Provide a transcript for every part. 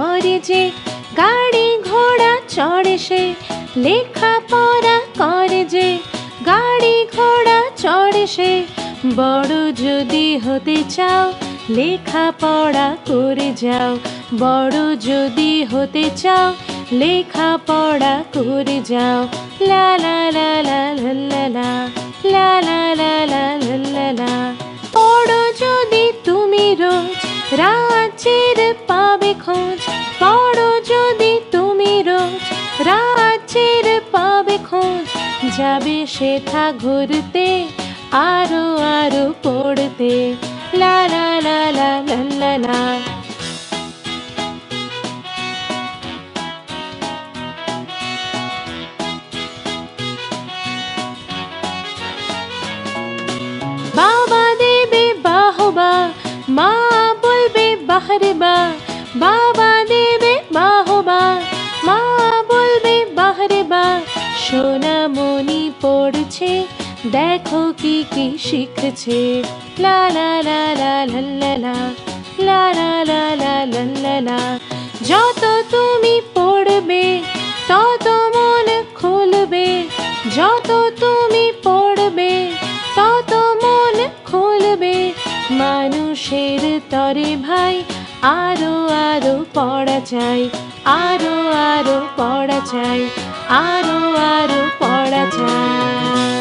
করে যে গাড়ি ঘোড়া চড়ে সে লেখা পড়া করে যে গাড়ি ঘোড়া চড়ে সে বড় যদি হতে চাও লেখা পড়া করে যাও বড় যদি হতে চাও লেখা পড়া করে যাও লা লা লা লা লা লা লা লা লা লা লা লা পড়ো যদি তুমি রোজ রাজ্যের পাবে খোঁজ, পড়ো যদি তুমি রোজ। রাজ্যের পাবে খোঁজ, যাবে সেথা ঘুরতে, আরও আরও পড়তে। লা লা লা লা লা লা বাহরে বা বাবা দেবে বাহবা মা বলবে বাহরে বা সোনা মনি পড়ছে দেখো কি কি শিখছে লা লা লা লা লা লা লা লা লা লা লা লা লা যত তুমি পড়বে তত মন খুলবে যত তুমি পড়বে তত মন খুলবে মানুষের তরে ভাই আরও আরও পড়া চাই আরও আরও পড়া চাই আরও আরও পড়া চাই।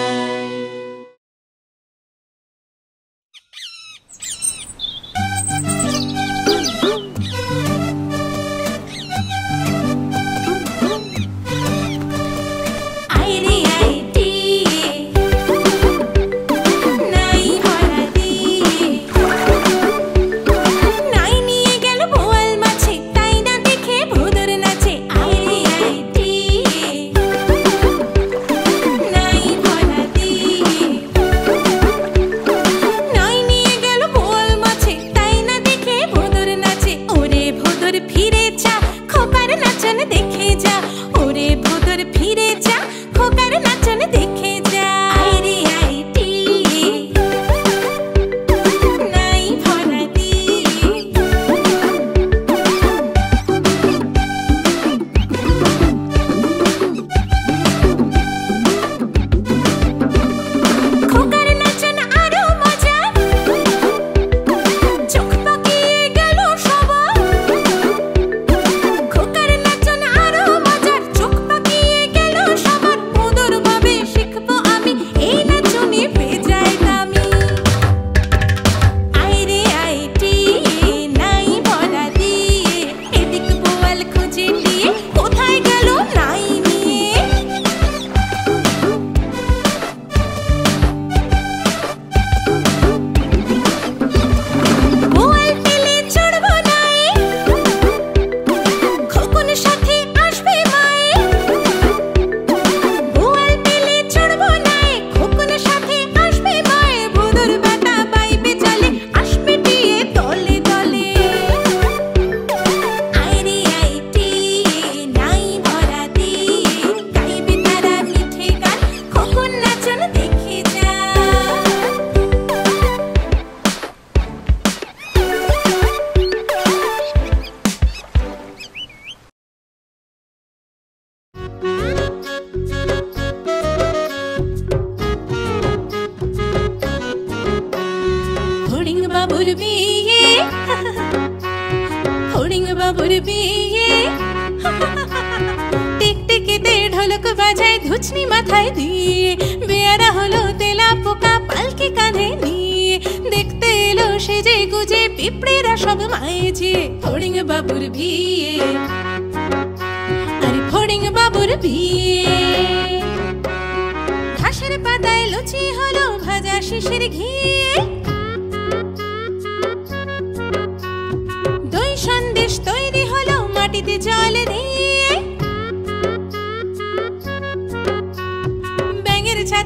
ধুচনি মাথায় দিয়ে, বেয়ারা হলো তেলা পোকা পালকি কাঁধে নিয়ে। দেখতে এলো সেজে গুজে পিঁপড়েরা সব মায়েছে ফড়িং বাবুর বিয়ে। আরে ফড়িং বাবুর বিয়ে। ঘাসের পাতায় লুচি হলো ভাজা শিশির ঘিয়ে। দই সন্দেশ তৈরি হলো মাটিতে জল দিয়ে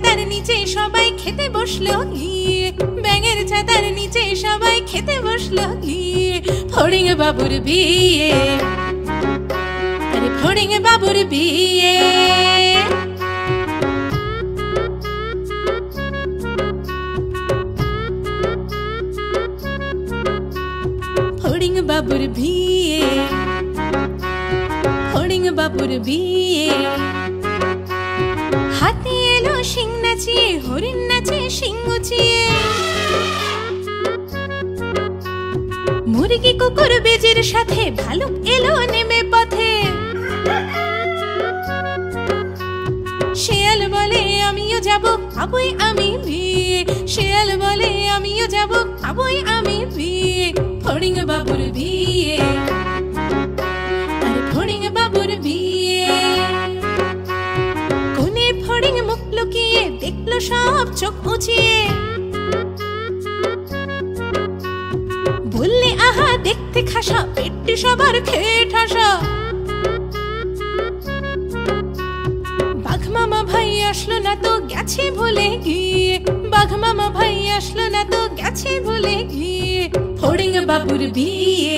ছাতার নিচে সবাই খেতে বসল গিয়ে। ব্যাঙের ছাতার নিচে সবাই খেতে বসল গিয়ে। ফড়িং বাবুর বিয়ে। আরে ফড়িং বাবুর বিয়ে। ফড়িং বাবুর বিয়ে। ফড়িং বাবুর বিয়ে। ছিল, সিং নাচিয়ে, হরিণ নাচে, সিং গুচিয়ে। মুরগি কুকুর বেজের সাথে ভালুক এলো নেমে পথে। শেয়াল বলে, আমিও যাব খাবই আমি বিয়ে। শেয়াল বলে, আমিও যাব খাবই আমি বিয়ে। ফড়িং বাবুর বিয়ে। আর ফড়িং বাবুর বিয়ে দেখল সব চোখ উঁচিয়ে বললে, আহা, দেখতে খাসা পেটটি সবার খেয়ে ঠাসা। মামা ভাই আসলো না তো গেছে ভুলে গিয়ে। বাঘ মামা ভাই আসলো না তো গেছে ভুলে গিয়ে। ফড়িং বাবুর বিয়ে।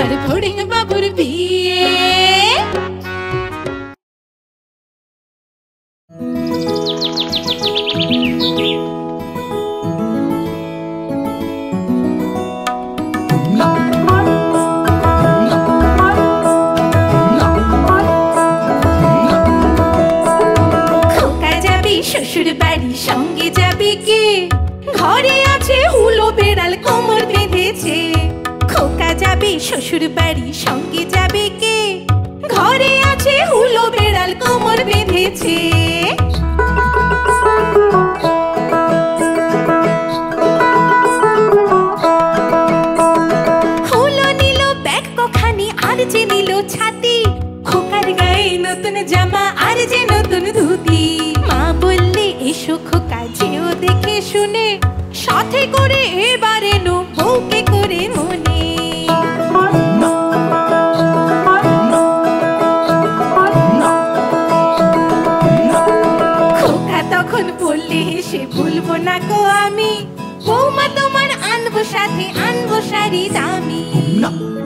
আরে ফড়িং বাবুর বিয়ে। Show 梨，像个 the. Daddy's army.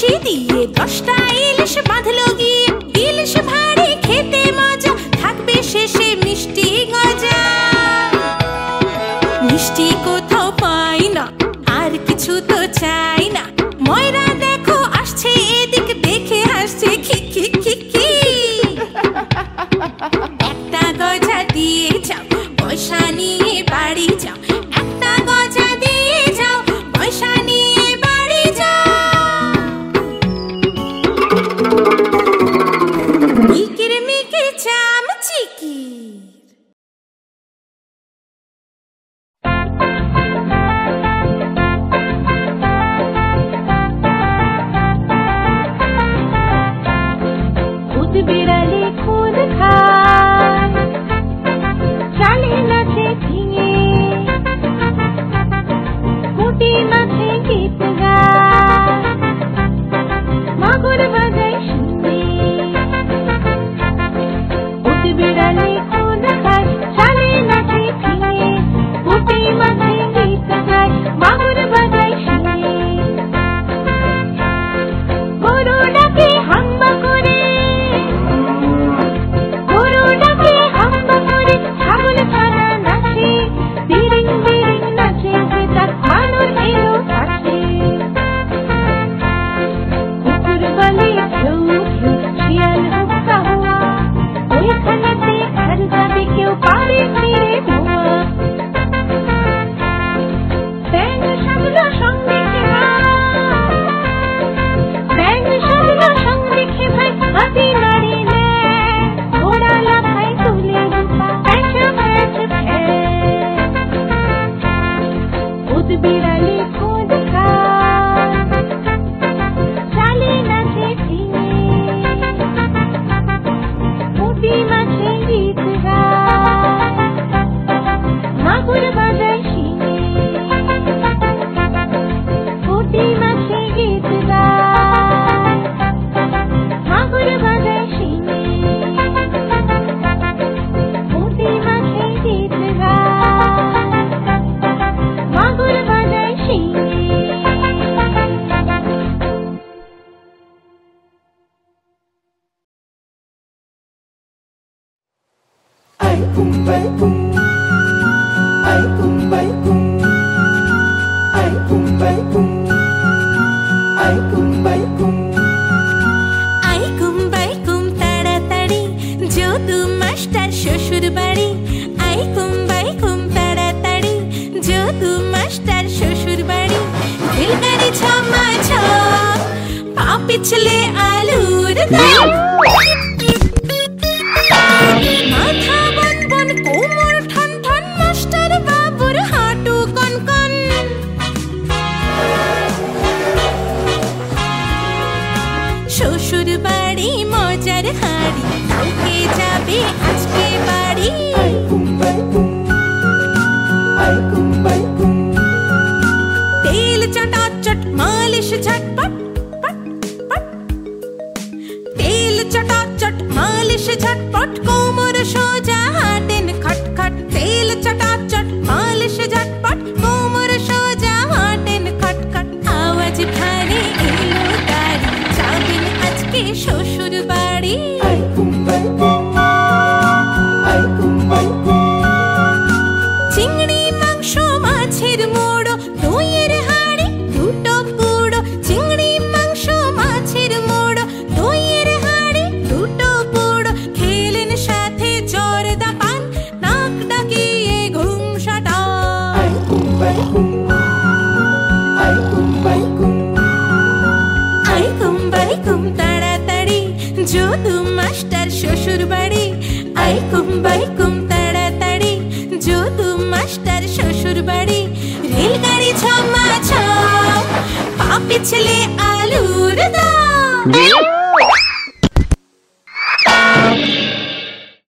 ইলিশ দিয়ে দশটা ইলিশ bay cùng bay cùng bay cùng bay cùng bay cùng bay cùng bay cùng bay cùng আই কুম বাই কুম তাড়াতাড়ি যদু মাস্টার শ্বশুর বাড়ি আই কুম বাই কুম তাড়াতাড়ি যদু মাস্টার শ্বশুর বাড়ি দিলদারি ছমা ছ পা পিছলে আলুর দাম শ্বশুর বাড়ি চিংড়ি মাংস, মাছের মোড়ো, দইয়ের হাড়ি, দুটো পুড়ো। চিংড়ি মাংস, মাছের মোড়ো, দইয়ের হাড়ি, দুটো পুড়ো। খেলেন সাথে জর্দা পান, নাক ডাকিয়ে ঘুম সাটান। আই কুম, বাই কুম তাড়াতাড়ি যদু মাস্টার শ্বশুর বাড়ি। আইকুম বাইকুম তাড়াতাড়ি। যদু মাস্টার শ্বশুর বাড়ি। রেলগাড়ি ছমা ছম পা পিছলে আলুর দম।